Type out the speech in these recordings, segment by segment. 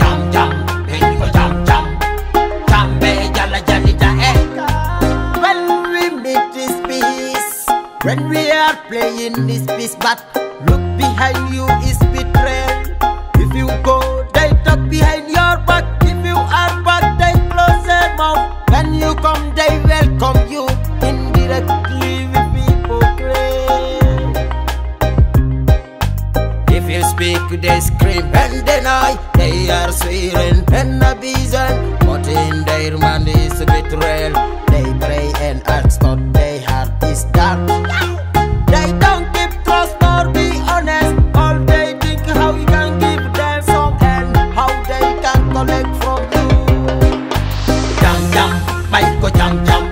jam jam ko jam jam ɓe jala jalita e eh. when we meet this when we are playing this piece but look behind you is betrayal. If you go they talk behind your back. If you they close their mouth when you come they speak they scream and deny they are swearing and abusing but in their mind is betrayal they pray and ask but their heart is dark they don't keep trust nor be honest. All they think how you can give them some and how they can collect from you. Jam jam, jam jam. Jam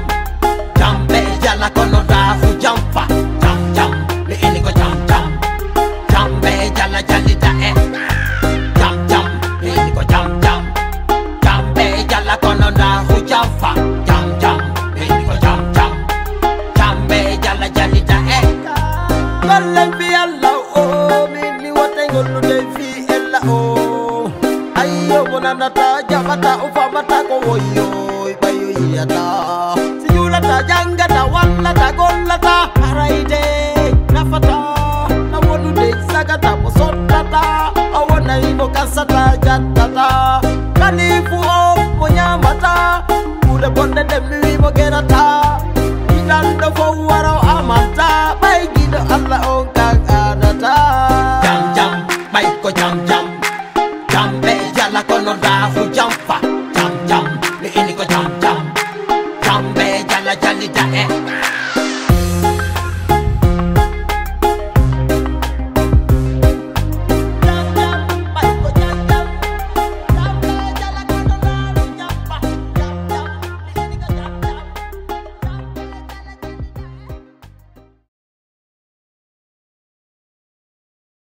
nanata jabata ufamata kowoyo ibayo yata siyulata jangata wallata gollata haraide nafata nawonude sagata mosottata awonaimo kasata jattata kanifu o monyamata kule bonde demiwimo gerata Kala kono da hu jampa